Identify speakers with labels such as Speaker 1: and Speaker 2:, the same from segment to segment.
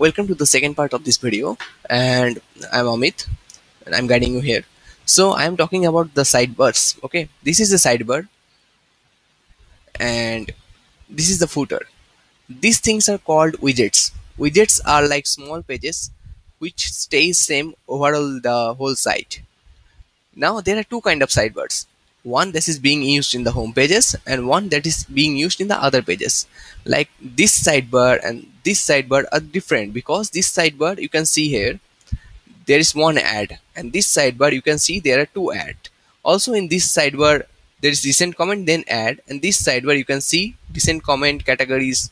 Speaker 1: welcome to the second part of this video. And I'm Amit and I'm guiding you here. So I'm talking about the sidebars okay? This is the sidebar and this is the footer. These things are called widgets. Widgets are like small pages which stays same overall the whole site. Now there are two kind of sidebars one that is being used in the home pages and one that is being used in the other pages. Like this sidebar and this sidebar are different because this sidebar you can see here there is one ad and this sidebar you can see there are two ad. Also in this sidebar there is recent comment then ad. And this sidebar you can see recent comment categories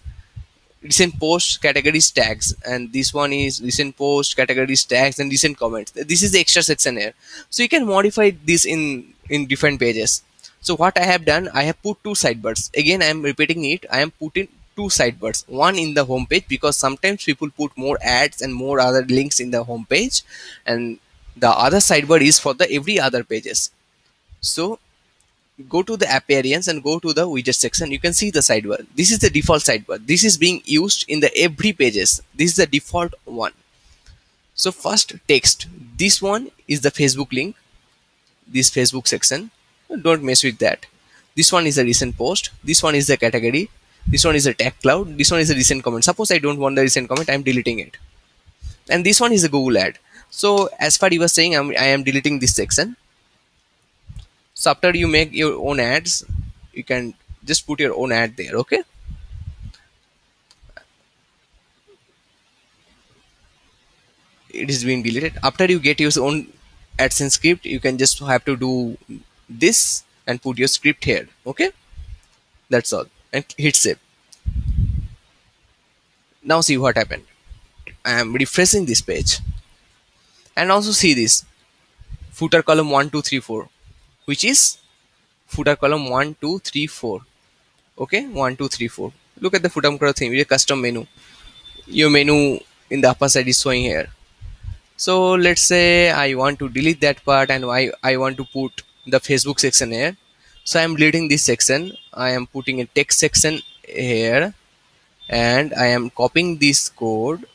Speaker 1: recent post categories tags. And this one is recent post categories tags and recent comments. This is the extra section here. So you can modify this in in different pages. So what i have done i have put two sidebars again i am repeating it. I am putting two sidebars one in the home page because sometimes people put more ads and more other links in the home page and the other sidebar is for the every other pages. So go to the appearance and go to the widget section. You can see the sidebar. This is the default sidebar. This is being used in the every pages. This is the default one. So first text. This one is the facebook link this facebook section. Don't mess with that. This one is a recent post. This one is the category. This one is a tag cloud. This one is a recent comment. Suppose i don't want the recent comment i'm deleting it. And this one is a google ad. So as far you were saying I'm, i am deleting this section. So after you make your own ads you can just put your own ad there okay? It is being deleted. After you get your own adsense script you can just have to do this and put your script here okay? That's all. And hit save. Now see what happened. I am refreshing this page. And also see this. Footer column 1 2 3 4 which is footer column 1 2 3 4 okay? 1 2 3 4 look at the footer column thing. A custom menu. Your menu in the upper side is showing here so let's say i want to delete that part and i i want to put the facebook section here. So i'm deleting this section. I am putting a text section here and i am copying this code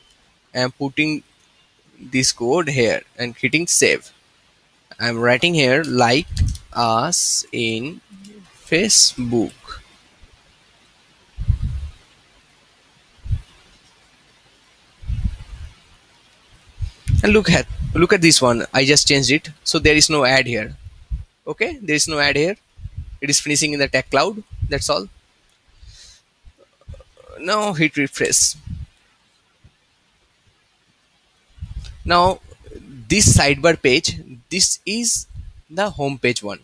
Speaker 1: and putting this code here and hitting save. I'm writing here like us in Facebook. And look at look at this one. I just changed it. So there is no ad here. Okay, there is no ad here. It is finishing in the tag cloud. That's all. Now hit refresh. Now this sidebar page, this is the home page one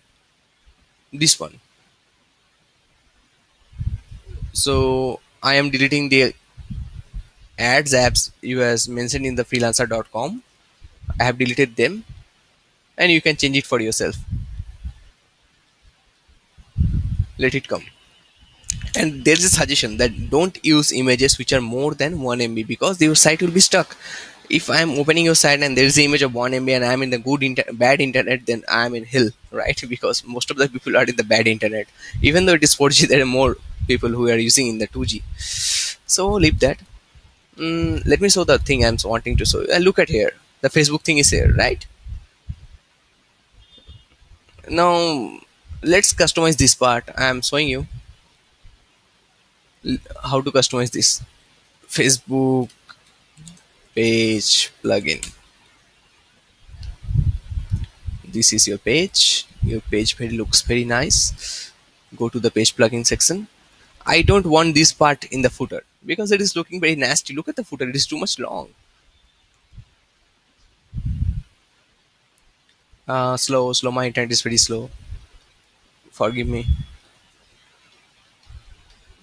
Speaker 1: this one so I am deleting the ads apps you has mentioned in the freelancer.com I have deleted them and you can change it for yourself let it come and there is a suggestion that don't use images which are more than 1 MB because your site will be stuck if I'm opening your site and there is an image of 1 MB and I'm in the good inter bad internet, then I'm in hell, right? Because most of the people are in the bad internet. Even though it is 4G, there are more people who are using in the 2G. So leave that. Mm, let me show the thing I'm wanting to show you. And look at here. The Facebook thing is here, right? Now let's customize this part. I'm showing you how to customize this. Facebook page plugin. This is your page. Your page very looks very nice. Go to the page plugin section. I don't want this part in the footer because it is looking very nasty. Look at the footer. It is too much long uh, slow slow. My internet is pretty slow. Forgive me.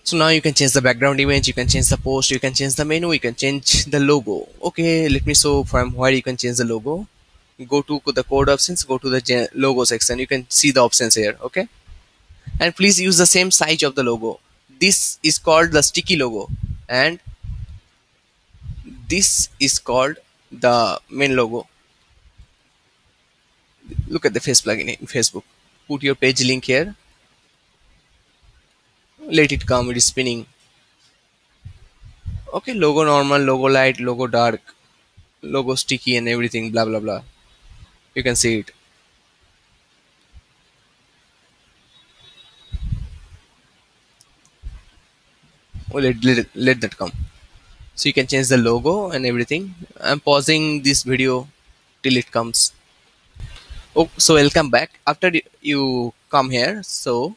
Speaker 1: So now you can change the background image you can change the post you can change the menu you can change the logo. Okay let me show from where you can change the logo. Go to the code options go to the logo section. You can see the options here okay? And please use the same size of the logo. This is called the sticky logo. And this is called the main logo look at the face plugin in facebook. Put your page link here. Let it come it is spinning. Okay logo normal logo light logo dark logo sticky and everything blah blah blah. You can see it. Oh, let, let, let that come. So you can change the logo and everything. I'm pausing this video till it comes oh so welcome back. After you come here so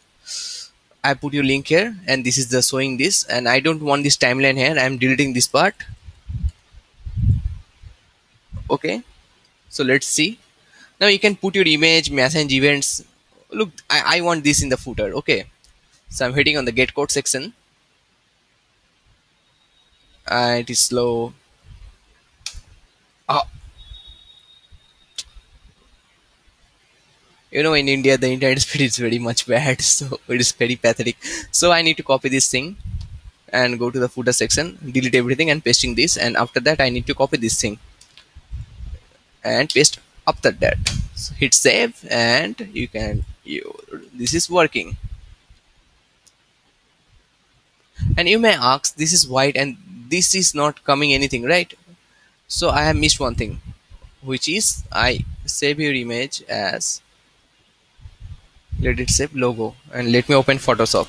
Speaker 1: i put your link here and this is the showing this and i don't want this timeline here. I'm deleting this part. Okay. So let's see. Now you can put your image message events. Look I, I want this in the footer. Okay. So i'm hitting on the get code section. Uh, it is slow. Ah, you know in india the internet speed is very much bad so it is very pathetic. So i need to copy this thing and go to the footer section delete everything and pasting this and after that i need to copy this thing and paste after that. So hit save and you can you this is working. And you may ask this is white and this is not coming anything right? So i have missed one thing which is i save your image as let it save logo. And let me open photoshop